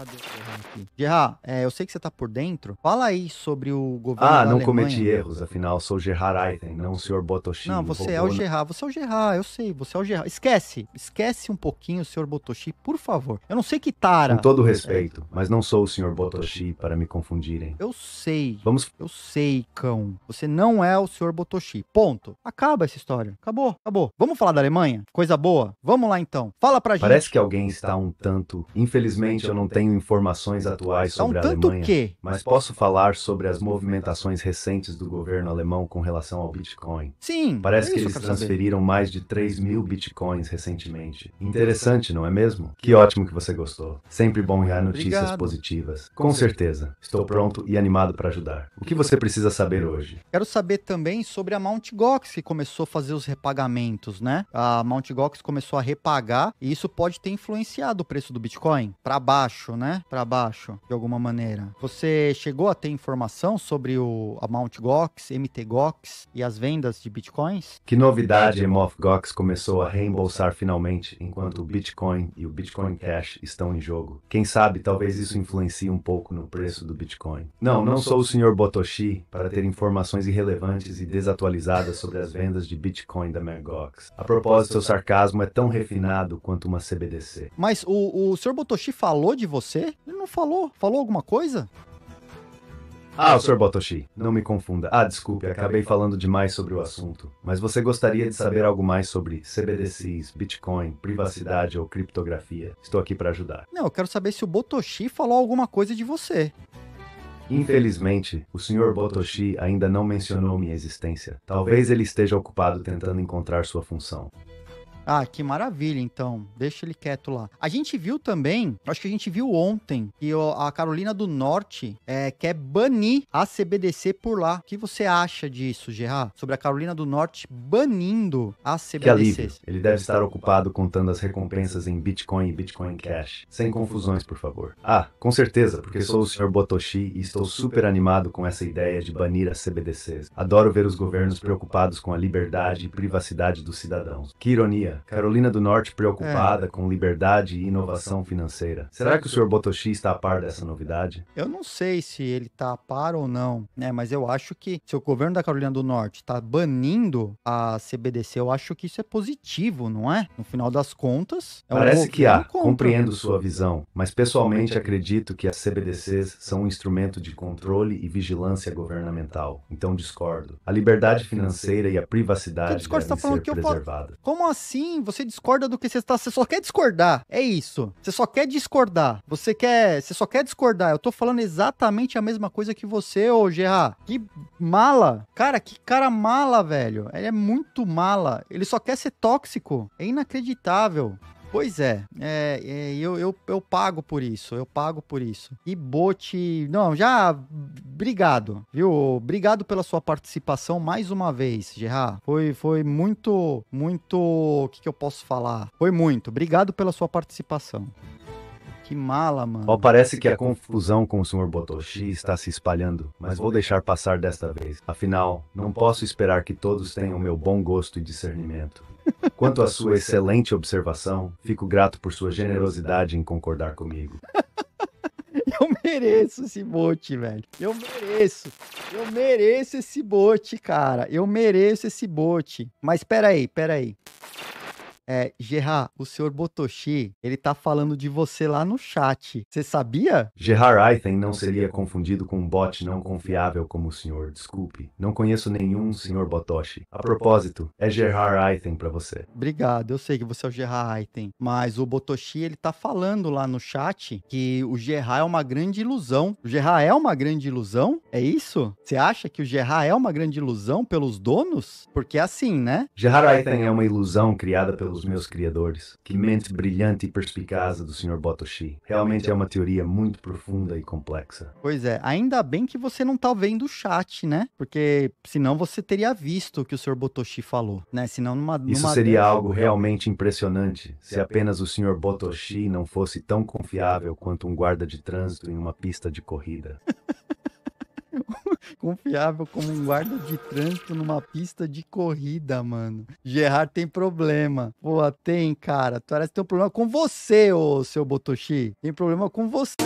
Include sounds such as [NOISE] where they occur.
Cadê o Gerard aqui? Gerard, é, eu sei que você tá por dentro. Fala aí sobre o governo Ah, da não Alemanha. cometi erros, afinal sou Gerhard Eiten, não o Sr. Botoshi. Não, você é o Gerard, você é o Gerard, eu sei, você é o Gerard. Esquece, esquece um pouquinho o senhor Botoshi, por favor. Eu não sei que tara. Com todo respeito, mas não sou o Sr. Botoshi para me confundirem. Eu sei, Vamos eu sei, cão. Você não é o senhor Botoshi. Ponto. Acaba essa história. Acabou, acabou. Vamos falar da Alemanha? Coisa boa? Vamos lá então. Fala pra gente. Parece que alguém está um tanto. Infelizmente, eu não tenho informações atuais Tá um sobre a Alemanha. quê? Mas posso falar sobre as movimentações recentes do governo alemão com relação ao Bitcoin. Sim. Parece é que eles saber. transferiram mais de 3 mil bitcoins recentemente. Interessante, não é mesmo? Que ótimo que você gostou. Sempre bom enviar notícias Obrigado. positivas. Com certeza. Estou pronto e animado para ajudar. O que você precisa saber hoje? Quero saber também sobre a Mt. Gox, que começou a fazer os repagamentos, né? A Mt. Gox começou a repagar e isso pode ter influenciado o preço do Bitcoin para baixo, né? Para baixo, de alguma maneira. Você chegou a ter informação sobre o, a Mt. Gox, MT Gox e as vendas de Bitcoins? Que novidade Emoth Gox começou a reembolsar finalmente, enquanto o Bitcoin e o Bitcoin Cash estão em jogo? Quem sabe talvez isso influencie um pouco no preço do Bitcoin. Não, não sou o Sr. Botoshi para ter informações irrelevantes e desatualizadas sobre as vendas de Bitcoin da Mergox. A propósito, seu sarcasmo é tão refinado quanto uma CBDC. Mas o, o Sr. Botoshi falou de você? Ele não falou. Falou alguma coisa? Ah, o Sr. Botoshi, não me confunda. Ah, desculpe, acabei falando demais sobre o assunto. Mas você gostaria de saber algo mais sobre CBDCs, Bitcoin, privacidade ou criptografia? Estou aqui para ajudar. Não, eu quero saber se o Botoshi falou alguma coisa de você. Infelizmente, o Sr. Botoshi ainda não mencionou minha existência. Talvez ele esteja ocupado tentando encontrar sua função. Ah, que maravilha, então. Deixa ele quieto lá. A gente viu também, acho que a gente viu ontem, que a Carolina do Norte é, quer banir a CBDC por lá. O que você acha disso, Gerard? Sobre a Carolina do Norte banindo as Que alívio. Ele deve estar ocupado contando as recompensas em Bitcoin e Bitcoin Cash. Sem confusões, por favor. Ah, com certeza, porque sou o Sr. Botoshi e estou super animado com essa ideia de banir as CBDCs. Adoro ver os governos preocupados com a liberdade e privacidade dos cidadãos. Que ironia. Carolina do Norte preocupada com liberdade e inovação financeira. Será que o Sr. Botoshi está a par dessa novidade? Eu não sei se ele tá a par ou não, né? Mas eu acho que se o governo da Carolina do Norte tá banindo a CBDC, eu acho que isso é positivo, não é? No final das contas, é um Parece que há, compreendo sua visão, mas pessoalmente acredito que as CBDCs são um instrumento de controle e vigilância governamental, então discordo. A liberdade financeira e a privacidade tá devem falando ser preservadas. Como assim? Você discorda do que você está. Você só quer discordar. É isso. Você só quer discordar. Você quer. Você só quer discordar. Eu tô falando exatamente a mesma coisa que você, ô Gerard. Que mala. Cara, que cara mala, velho. Ele é muito mala. Ele só quer ser tóxico. É inacreditável. Pois é, é, é, eu, eu, eu pago por isso, eu pago por isso. E bote. Não, já. Obrigado, viu? Obrigado pela sua participação mais uma vez, Gerard. Foi, foi muito, muito. O que, que eu posso falar? Foi muito. Obrigado pela sua participação. Que mala, mano. Ó, parece que a confusão com o Sr. Botoshi está se espalhando, mas vou deixar passar desta vez. Afinal, não posso esperar que todos tenham meu bom gosto e discernimento. Quanto à sua excelente observação, fico grato por sua generosidade em concordar comigo. [LAUGHS] Eu mereço esse bote, velho. Eu mereço. Eu mereço esse bote, cara. Eu mereço esse bote. Mas peraí, peraí. É, Gerard, o senhor Botoshi, ele tá falando de você lá no chat. Você sabia? Gerard Eiten não seria confundido com um bot não confiável como o senhor, desculpe. Não conheço nenhum Sr. Botoshi. A propósito, é Gerard Eiten pra você. Obrigado, eu sei que você é o Gerard Aiten, mas o Botoshi, ele tá falando lá no chat que o Gerard é uma grande ilusão. O Gerard é uma grande ilusão? É isso? Você acha que o Gerard é uma grande ilusão pelos donos? Porque é assim, né? Gerard Eiten é uma ilusão criada pelos meus criadores. Que mente brilhante e perspicaz do Sr. Botoshi. Realmente é uma teoria muito profunda e complexa. Pois é, ainda bem que você não tá vendo o chat, né? Porque senão você teria visto o que o Sr. Botoshi falou, né? Senão numa. Isso numa seria dessas- algo realmente impressionante se apenas o Sr. Botoshi não fosse tão confiável quanto um guarda de trânsito em uma pista de corrida. [LAUGHS] Confiável como um guarda de trânsito numa pista de corrida, mano. Gerard tem problema. Pô, tem, cara. Parece que tem um problema com você, ô seu Botoshi. Tem problema com você.